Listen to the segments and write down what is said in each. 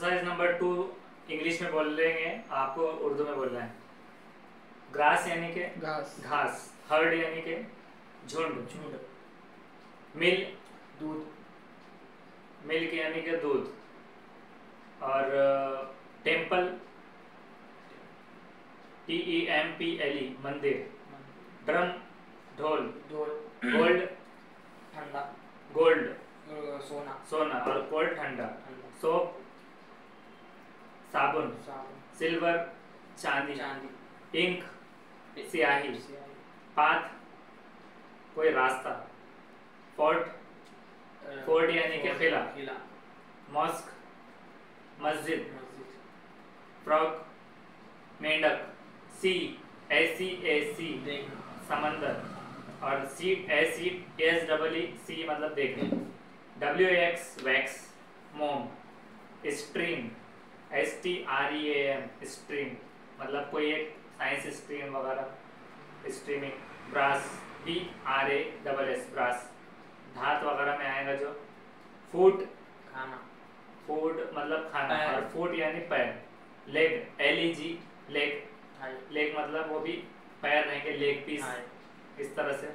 Exercise number two English में बोल लेंगे आपको उर्दू में बोलना है। ग्रास यानी के? घास। घास। हर्ड यानी के? झुंड। झुंड। मिल। दूध। मिल्क यानी के दूध। और temple. T E M P L E मंदिर। ड्रम। ढोल। ढोल। गोल्ड। ठंडा। गोल्ड। सोना। सोना। और कोल्ड ठंडा। ठंडा। सोप। साबुन सिल्वर चांदी चांदी। इंक स्याही पाथ कोई रास्ता फोर्ट फोर्ट यानी कि किला। किला। मॉस्क मस्जिद मस्जिद। फ्रॉक मेंढक सी एस सी ए सी समंदर और see S see S double E see मतलब देखें। डब्ल्यू एक्स वैक्स मोम stream S T R E M stream मतलब कोई एक साइंस स्ट्रीम वगैरह streaming brass B R A double S brass धात वगैरह में आएगा जो फूट खाना. फ़ूड मतलब खाना। और फूट यानी पैर leg L E G leg leg मतलब वो भी पैर रहेंगे लेग पीस इस तरह से.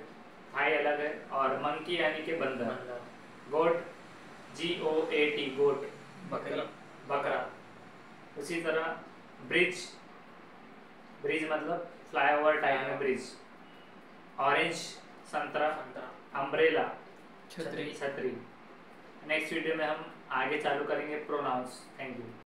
थाई अलग है और मंकी यानी के बंदर. बंदर. Goat G O A T goat बकरी. बकरा. उसी तरह ब्रिज ब्रिज मतलब फ्लाईओवर टाइप में हाँ। ब्रिज। ऑरेंज संतरा संतरा। अम्ब्रेला छतरी। छतरी। नेक्स्ट वीडियो में हम आगे चालू करेंगे प्रोनाउंस थैंक यू